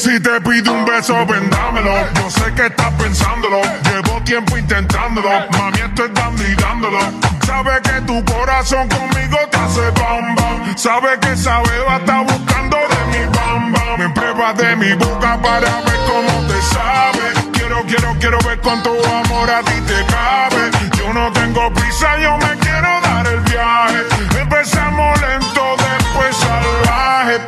Si te pide un beso, vendámelo. Yo sé que estás pensándolo. Llevo tiempo intentándolo. Mami, estoy dando y dándolo. Sabe que tu corazón conmigo te hace bam bam. Sabe que esa beba está buscando de mi bam bam. Me pruebas de mi boca para ver cómo te sabe. Quiero, quiero, quiero ver cuánto amor a ti te cabe. Yo no tengo prisa, yo me quiero dar el viaje.